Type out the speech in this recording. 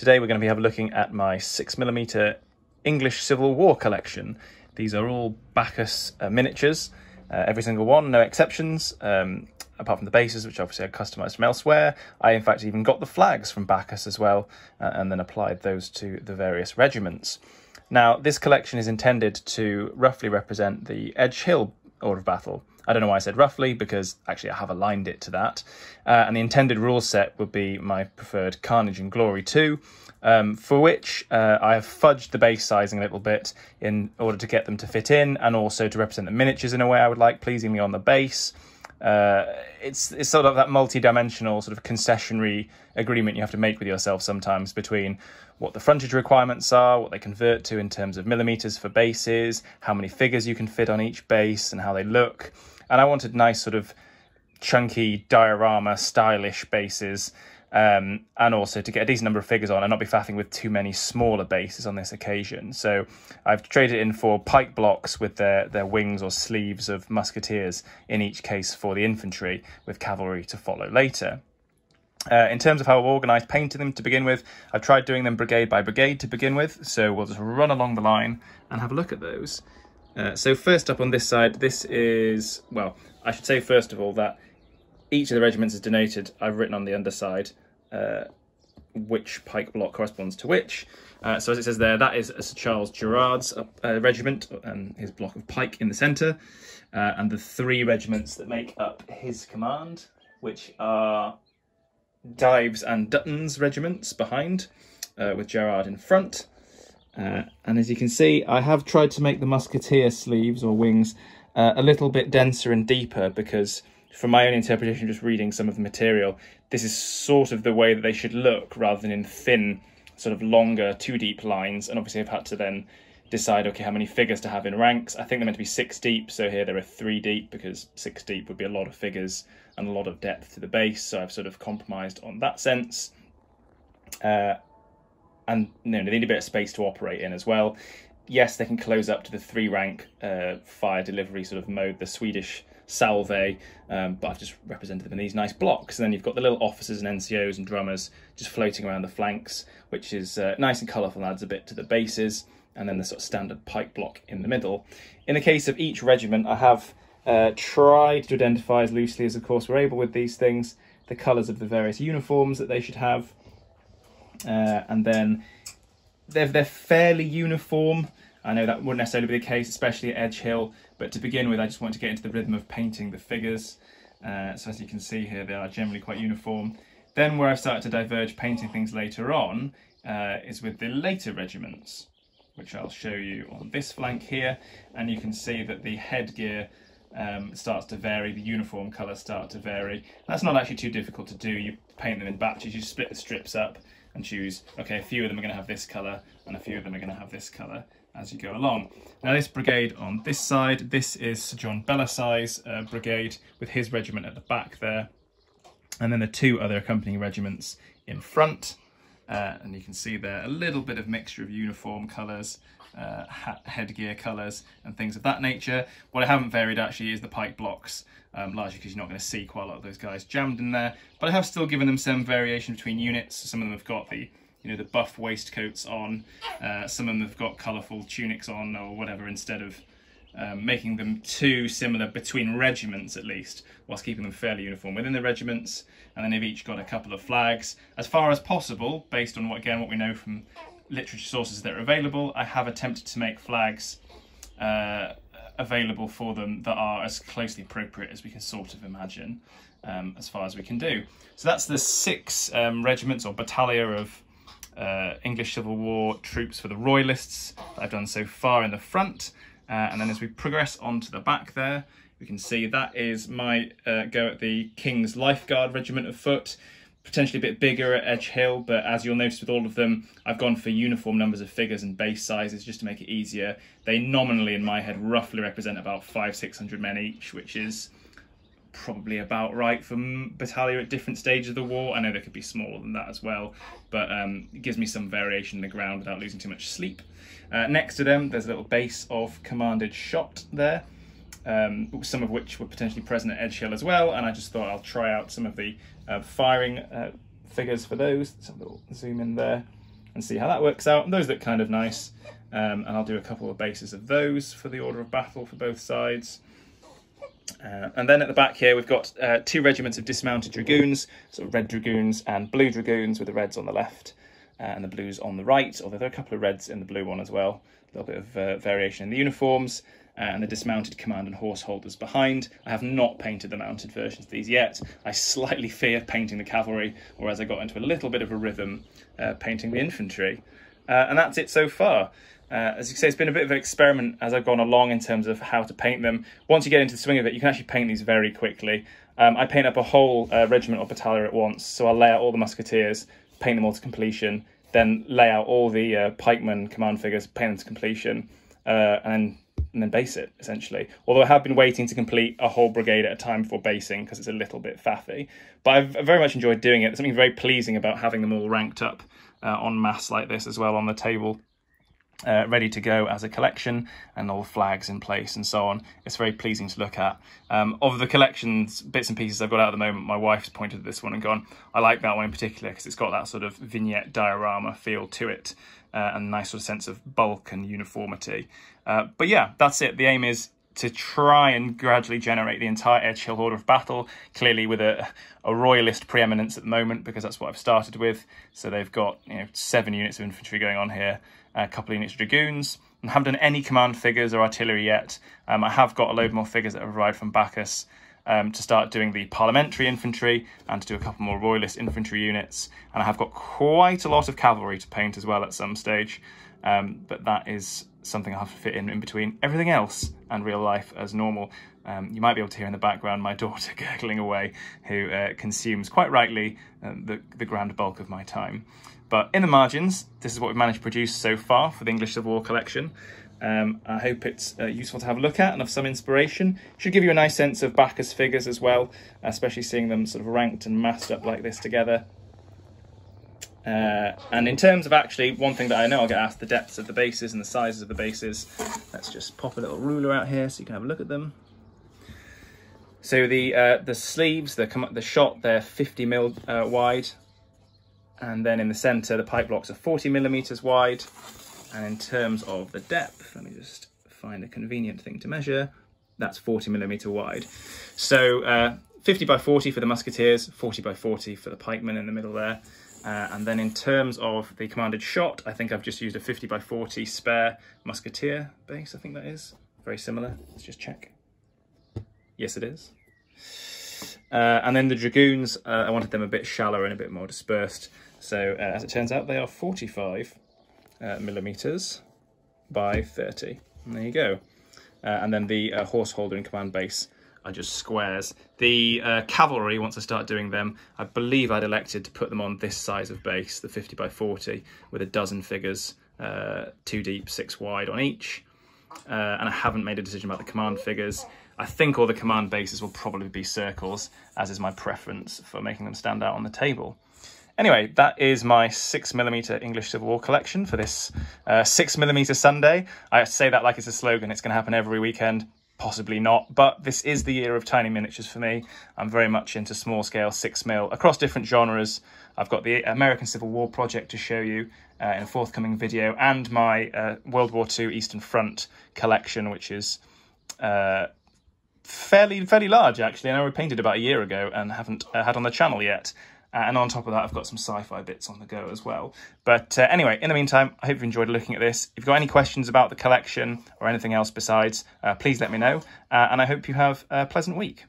Today we're going to be looking at my 6mm English Civil War collection. These are all Baccus uh, miniatures, uh, every single one, no exceptions, um, apart from the bases, which obviously I customised from elsewhere. I in fact even got the flags from Baccus as well, uh, and then applied those to the various regiments. Now, this collection is intended to roughly represent the Edgehill order of battle. I don't know why I said roughly, because actually I have aligned it to that. Uh, and the intended rule set would be my preferred Carnage and Glory 2, um, for which uh, I have fudged the base sizing a little bit in order to get them to fit in and also to represent the miniatures in a way I would like, pleasingly on the base. Uh, it's it's sort of that multi-dimensional sort of concessionary agreement you have to make with yourself sometimes between what the frontage requirements are, what they convert to in terms of millimeters for bases, how many figures you can fit on each base, and how they look. And I wanted nice sort of chunky diorama stylish bases um, and also to get a decent number of figures on and not be faffing with too many smaller bases on this occasion. So I've traded in for pike blocks with their, their wings or sleeves of musketeers in each case for the infantry, with cavalry to follow later. Uh, in terms of how I've organised painting them to begin with, I've tried doing them brigade by brigade to begin with, so we'll just run along the line and have a look at those. Uh, so first up on this side, this is, well, I should say first of all that each of the regiments is denoted. I've written on the underside uh, which pike block corresponds to which. Uh, so as it says there, that is Sir Charles Gerard's uh, regiment and his block of pike in the centre, uh, and the three regiments that make up his command, which are Dyve's and Dutton's regiments behind, with Gerard in front. Uh, and as you can see, I have tried to make the musketeer sleeves or wings a little bit denser and deeper because from my own interpretation, just reading some of the material, this is sort of the way that they should look rather than in thin, sort of longer, too deep lines. And obviously, I've had to then decide, okay, how many figures to have in ranks. I think they're meant to be six deep, so here there are three deep because six deep would be a lot of figures and a lot of depth to the base. So I've sort of compromised on that sense. Uh, and you know, they need a bit of space to operate in as well. Yes, they can close up to the three rank uh, fire delivery sort of mode, the Swedish salve, um, but I've just represented them in these nice blocks. And then you've got the little officers and NCOs and drummers just floating around the flanks, which is uh, nice and colourful and adds a bit to the bases. And then the sort of standard pike block in the middle. In the case of each regiment, I have uh, tried to identify as loosely as, of course, we're able with these things, the colours of the various uniforms that they should have. Uh, and then they're, they're fairly uniform. I know that wouldn't necessarily be the case, especially at Edgehill, but to begin with, I just want to get into the rhythm of painting the figures. Uh, so as you can see here, they are generally quite uniform. Then where I've started to diverge painting things later on uh, is with the later regiments, which I'll show you on this flank here. And you can see that the headgear um, starts to vary, the uniform colours start to vary. That's not actually too difficult to do. You paint them in batches, you split the strips up and choose, okay, a few of them are going to have this colour and a few of them are going to have this colour as you go along. Now this brigade on this side, this is Sir John Belasyse's uh, brigade with his regiment at the back there. And then the two other accompanying regiments in front. Uh, and you can see there a little bit of mixture of uniform colours, uh, headgear colours and things of that nature. What I haven't varied actually is the pike blocks, um, largely because you're not going to see quite a lot of those guys jammed in there. But I have still given them some variation between units. Some of them have got the you know, the buff waistcoats on. Uh, some of them have got colourful tunics on or whatever instead of um, making them too similar between regiments at least, whilst keeping them fairly uniform within the regiments. And then they've each got a couple of flags. As far as possible, based on what again what we know from literature sources that are available, I have attempted to make flags uh, available for them that are as closely appropriate as we can sort of imagine, um, as far as we can do. So that's the six um, regiments or battalion of uh, English Civil War troops for the Royalists that I've done so far in the front. Uh, and then as we progress onto the back there, we can see that is my uh, go at the King's Lifeguard Regiment of Foot. Potentially a bit bigger at Edgehill, but as you'll notice with all of them, I've gone for uniform numbers of figures and base sizes just to make it easier. They nominally, in my head, roughly represent about five, six hundred men each, which is probably about right for battalion at different stages of the war. I know they could be smaller than that as well, but um, it gives me some variation in the ground without losing too much sleep. Uh, next to them, there's a little base of commanded shot there, um, some of which were potentially present at Edgehill as well, and I just thought I'll try out some of the uh, firing uh, figures for those. A little zoom in there. and see how that works out. And those look kind of nice. Um, and I'll do a couple of bases of those for the order of battle for both sides. Uh, and then at the back here, we've got uh, two regiments of dismounted dragoons, so red dragoons and blue dragoons with the reds on the left uh, and the blues on the right, although there are a couple of reds in the blue one as well. A little bit of uh, variation in the uniforms and the dismounted command and horse holders behind. I have not painted the mounted versions of these yet. I slightly fear painting the cavalry, whereas I got into a little bit of a rhythm uh, painting the infantry. and that's it so far. Uh, as you say, it's been a bit of an experiment as I've gone along in terms of how to paint them. Once you get into the swing of it, you can actually paint these very quickly. Um, I paint up a whole uh, regiment or battalion at once, so I'll lay out all the musketeers, paint them all to completion, then lay out all the uh, pikemen command figures, paint them to completion, uh, and then and then base it essentially. Although I have been waiting to complete a whole brigade at a time before basing because it's a little bit faffy, but I've very much enjoyed doing it. There's something very pleasing about having them all ranked up uh, en masse like this as well on the table uh, ready to go as a collection and all the flags in place and so on. It's very pleasing to look at. Um, of the collections, bits and pieces I've got out at the moment, my wife's pointed at this one and gone, I like that one in particular because it's got that sort of vignette diorama feel to it uh, and nice sort of sense of bulk and uniformity. Uh, but yeah, that's it. The aim is to try and gradually generate the entire Edgehill Order of Battle, clearly with a, a royalist preeminence at the moment, because that's what I've started with. So they've got you know seven units of infantry going on here, a couple of units of dragoons. I haven't done any command figures or artillery yet. Um, I have got a load more figures that have arrived from Baccus um, to start doing the parliamentary infantry and to do a couple more royalist infantry units. And I have got quite a lot of cavalry to paint as well at some stage. Um, but that is something I have to fit in in between everything else and real life as normal. Um, you might be able to hear in the background my daughter gurgling away, who uh, consumes quite rightly uh, the, the grand bulk of my time. But in the margins, this is what we've managed to produce so far for the English Civil War collection. Um, I hope it's uh, useful to have a look at and of some inspiration. Should give you a nice sense of Baccus figures as well, especially seeing them sort of ranked and massed up like this together. Uh, and in terms of actually, one thing that I know I'll get asked, the depths of the bases and the sizes of the bases. Let's just pop a little ruler out here so you can have a look at them. So the uh, the sleeves, the, the shot, they're 50 mil uh, wide. And then in the center, the pike blocks are 40 millimeters wide. And in terms of the depth, let me just find a convenient thing to measure. That's 40 millimeter wide. So uh, 50 by 40 for the musketeers, 40 by 40 for the pikemen in the middle there. Uh, and then in terms of the commanded shot, I think I've just used a 50 by 40 spare musketeer base, I think that is. Very similar, let's just check. Yes, it is. Uh, and then the Dragoons, uh, I wanted them a bit shallower and a bit more dispersed. So uh, as it turns out, they are 45 uh, millimeters by 30. And there you go. Uh, and then the horse holder and command base are just squares. The uh, cavalry, once I start doing them, I believe I'd elected to put them on this size of base, the 50 by 40, with a dozen figures, uh, two deep, six wide on each. Uh, and I haven't made a decision about the command figures. I think all the command bases will probably be circles, as is my preference for making them stand out on the table. Anyway, that is my 6mm English Civil War collection for this uh, 6mm Sunday. I say that like it's a slogan, it's going to happen every weekend possibly not. But this is the year of tiny miniatures for me. I'm very much into small scale, six mil, across different genres. I've got the American Civil War project to show you uh, in a forthcoming video, and my uh, World War II Eastern Front collection, which is uh, fairly fairly large actually. And I know we painted about a year ago and haven't uh, had on the channel yet. Uh, and on top of that, I've got some sci-fi bits on the go as well. But uh, anyway, in the meantime, I hope you've enjoyed looking at this. If you've got any questions about the collection or anything else besides, uh, please let me know. Uh, and I hope you have a pleasant week.